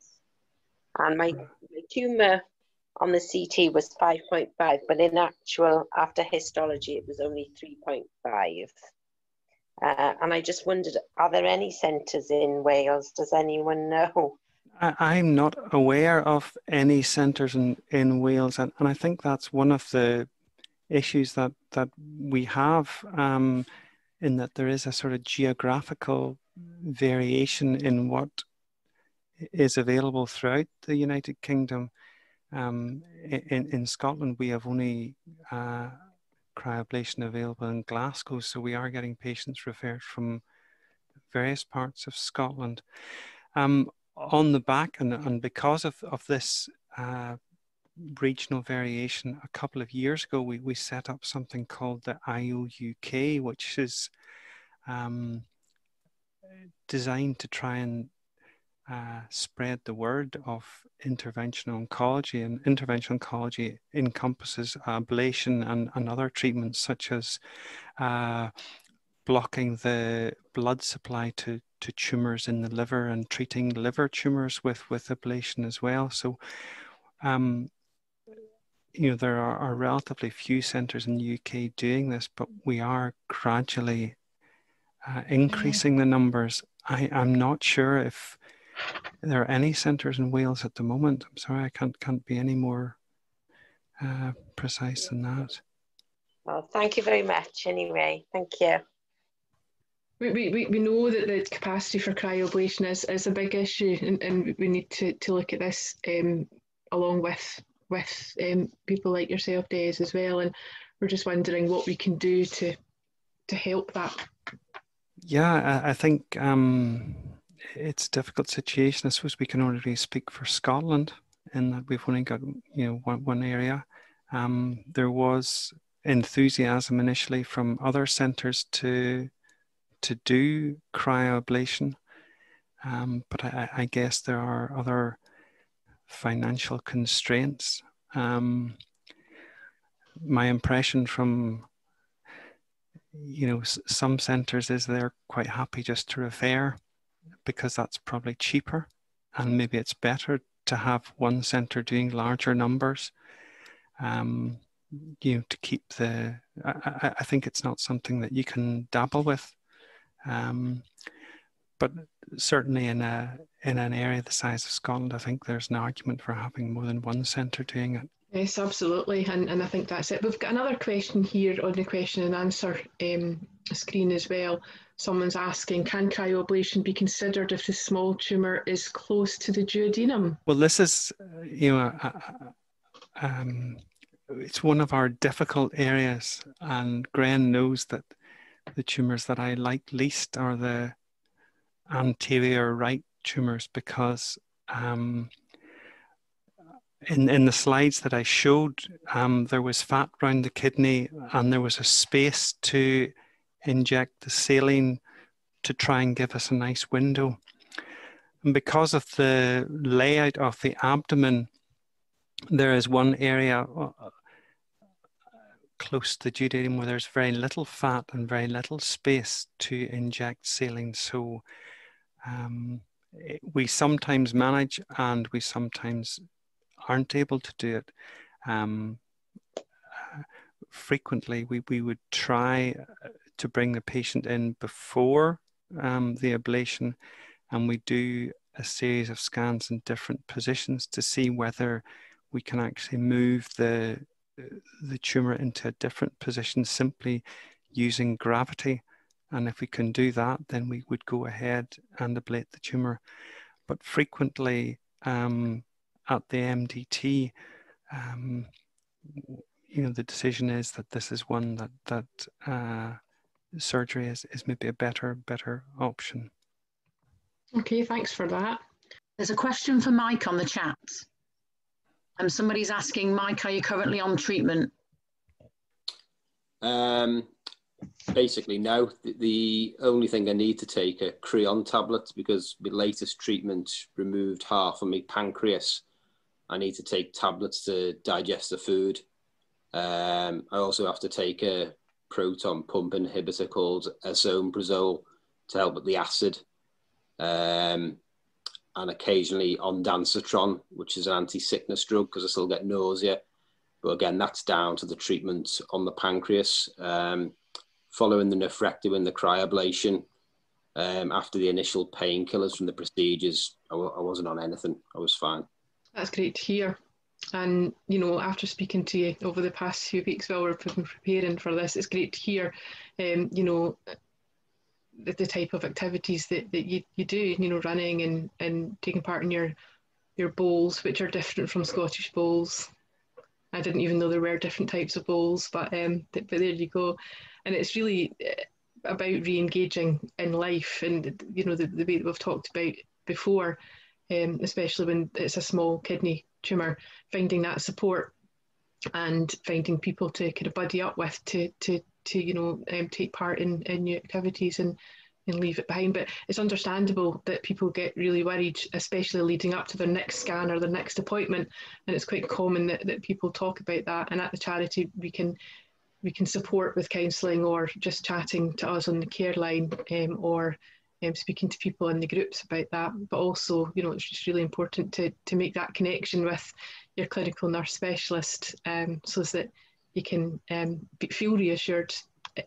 Speaker 6: And my, my tumour on the CT was 5.5, but in actual, after histology, it was only 3.5. Uh, and I just wondered, are there any centres in Wales? Does anyone know?
Speaker 3: I, am not aware of any centres in, in Wales, and, and I think that's one of the issues that, that we have um, in that there is a sort of geographical variation in what is available throughout the United Kingdom. Um, in, in Scotland, we have only uh, cryoablation available in Glasgow, so we are getting patients referred from various parts of Scotland. Um, on the back and, and because of, of this uh, regional variation, a couple of years ago, we, we set up something called the IOUK, which is um, designed to try and uh, spread the word of interventional oncology. And interventional oncology encompasses ablation and, and other treatments such as uh, blocking the blood supply to, to tumors in the liver and treating liver tumors with, with ablation as well. So, um, you know, there are, are, relatively few centres in the UK doing this, but we are gradually uh, increasing the numbers. I, I'm not sure if there are any centres in Wales at the moment. I'm sorry, I can't can't be any more uh, precise than that.
Speaker 6: Well, thank you very much. Anyway, thank you.
Speaker 1: We, we, we know that the capacity for cryoablation is, is a big issue, and, and we need to, to look at this um, along with with um, people like yourself, Des, as well. And we're just wondering what we can do to to help that.
Speaker 3: Yeah, I, I think um, it's a difficult situation. I suppose we can only really speak for Scotland in that we've only got you know one, one area. Um, there was enthusiasm initially from other centres to to do cryoablation, um, but I, I, guess there are other financial constraints. Um, my impression from you know some centres is they're quite happy just to refer because that's probably cheaper and maybe it's better to have one center doing larger numbers um, you know to keep the I, I, think it's not something that you can dabble with. Um, but certainly in a in an area the size of Scotland I think there's an argument for having more than one center doing it
Speaker 1: Yes, absolutely, and, and I think that's it. We've got another question here on the question and answer um, screen as well. Someone's asking, can cryoablation be considered if the small tumour is close to the duodenum?
Speaker 3: Well, this is, you know, uh, uh, um, it's one of our difficult areas, and Gren knows that the tumours that I like least are the anterior right tumours because um, in, in the slides that I showed, um, there was fat around the kidney and there was a space to inject the saline to try and give us a nice window. And because of the layout of the abdomen, there is one area uh, close to the duodenum where there's very little fat and very little space to inject saline. So um, we sometimes manage and we sometimes aren't able to do it. Um, frequently, we, we would try to bring the patient in before um, the ablation, and we do a series of scans in different positions to see whether we can actually move the the tumor into a different position simply using gravity. And if we can do that, then we would go ahead and ablate the tumor. But frequently um, at the MDT, um, you know, the decision is that this is one that that uh, surgery is, is maybe a better better option.
Speaker 1: Okay, thanks for that.
Speaker 7: There's a question for Mike on the chat. Um, somebody's asking, Mike, are you currently on treatment?
Speaker 4: Um, basically, no. The, the, only thing I need to take are Creon tablets because my latest treatment removed half of my pancreas. I need to take tablets to digest the food. Um, I also have to take a proton pump inhibitor called esomeprazole to help with the acid. Um, and occasionally ondansetron, which is an anti-sickness drug because I still get nausea. But again, that's down to the treatment on the pancreas. Um, following the nephrectomy and the cryoablation, um, after the initial painkillers from the procedures, I w- I wasn't on anything. I was fine.
Speaker 1: That's great to hear. And you know, after speaking to you over the past few weeks while we're preparing for this, it's great to hear, um, you know, the, the type of activities that, that you, you do. You know, running and, and taking part in your your bowls, which are different from Scottish bowls. I didn't even know there were different types of bowls, but um, but there you go. And it's really uh, about re-engaging in life, and you know the, the way that we've talked about before, um, especially when it's a small kidney tumour, finding that support and finding people to kind of buddy up with to to to you know um, take part in in new activities and and leave it behind. But it's understandable that people get really worried, especially leading up to their next scan or their next appointment. And it's quite common that, that people talk about that. And at the charity, we can we can support with counselling or just chatting to us on the care line um, or um, speaking to people in the groups about that. But also, you know, it's just really important to, to make that connection with your clinical nurse specialist um, so that you can um, be, feel reassured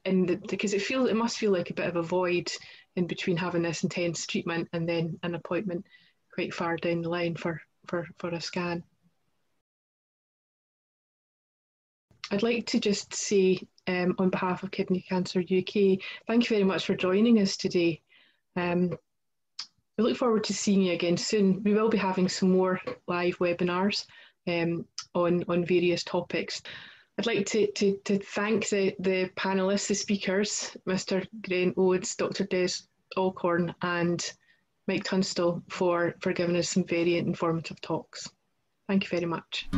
Speaker 1: and because it feels it must feel like a bit of a void in between having this intense treatment and then an appointment quite far down the line for for for a scan. I'd like to just say um, on behalf of Kidney Cancer UK, thank you very much for joining us today. Um, we look forward to seeing you again soon. We will be having some more live webinars um, on, on various topics. I'd like to, to, to thank the, the panellists, the speakers, Mr. Graham Oades, Dr. Des Alcorn, and Mike Tunstall for, for giving us some very informative talks. Thank you very much.